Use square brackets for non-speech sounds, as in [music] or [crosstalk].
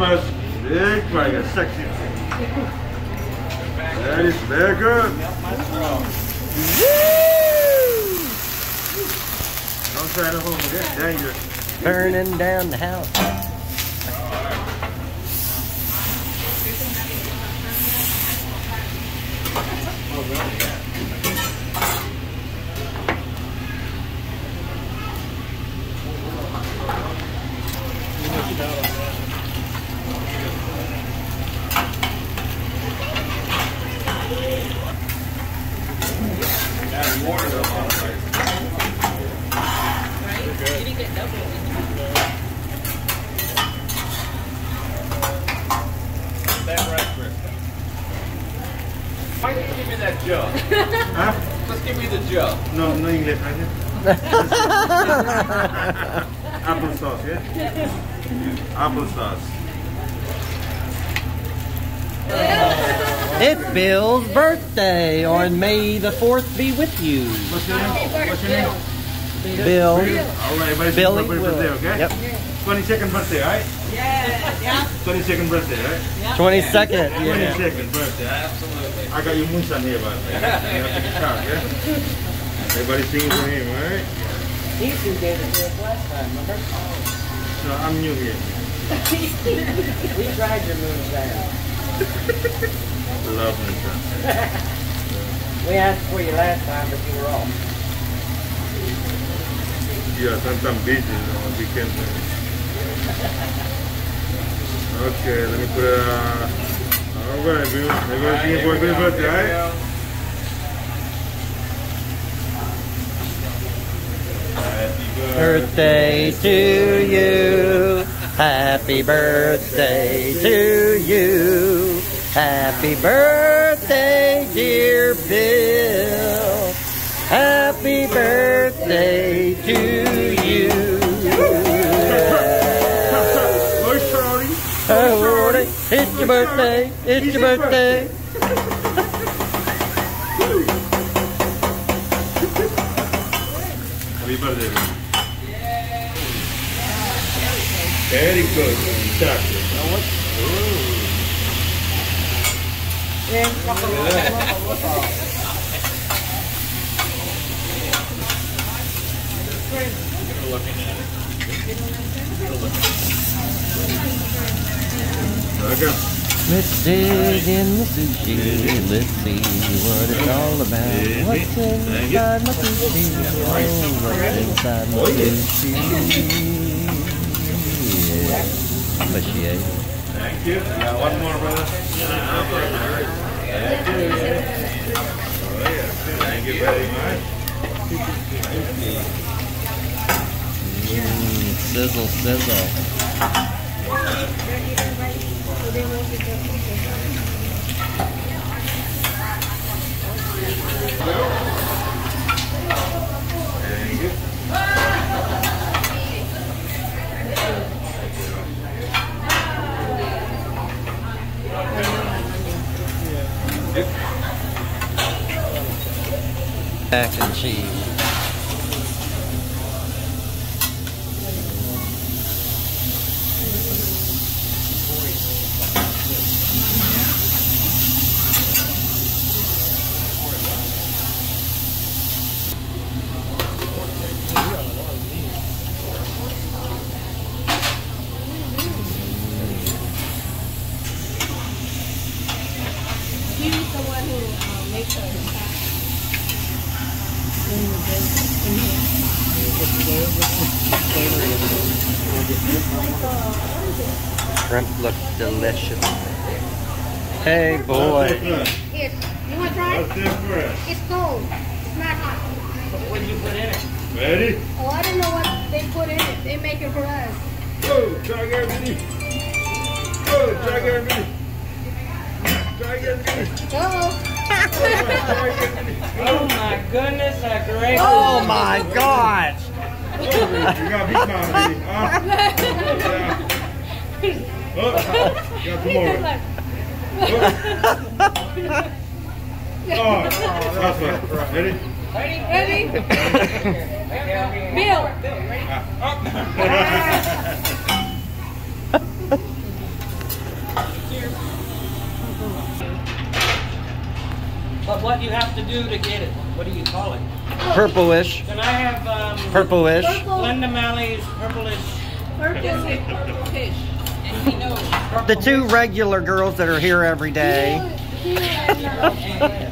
Big got sexy. That is very good. Don't try to hold it. That's dangerous. Burning down the house. Oh, Why don't you give me that jug? Huh? Let's give me the jug. No, no English, right here. Applesauce, yeah? Applesauce. It's Bill's birthday on May the 4th be with you. What's your name? What's your name? Bill. All right, everybody Billy happy Will. birthday, okay? Yep. 22nd birthday, right? Yeah, yeah. 22nd birthday, right? 22nd. Yeah. 22nd birthday. Absolutely. I got your moonshine here, by the way. You have to get out, yeah? Everybody singing for him, all right? These two gave it to us last time, remember? So I'm new here. We tried your moonshine. Love moonshine. We asked for you last time, but you were off. Yeah, sometimes busy. Okay, let me put all right, singing for a birthday, Birthday to you. Happy birthday to you. Happy birthday, dear Bill. Happy birthday to your birthday. It's your birthday. Happy birthday. man. Very good. Chocolate. Okay. Let's dig in the sushi. Let's see what it's all about. What's inside my sushi? Oh, what's inside my sushi? Yeah. Appreciate it. Thank you. Yeah, one more, brother. Thank you. Oh, yeah. Thank you very much. Mm, sizzle, sizzle. Mac and cheese. One who uh, makes the Shrimp look delicious. Hey, boy. It's, you want to try it? How's this for It's cold. It's not hot. What did you put in it? Ready? Oh, I don't know what they put in it. They make it for us. Go, try again, Go, try again, oh my goodness, I great. Oh my gosh. you gotta be kind of oh, that's right. Ready? Ready? Ready? Bill. Bill, ready? Uh, [laughs] oh. But what you have to do to get it? What do you call it? Purplish. Can I have um, Purplish. Purple, Linda Malley's purplish? purple, purple fish. And he knows. The two regular girls that are here every day. [laughs]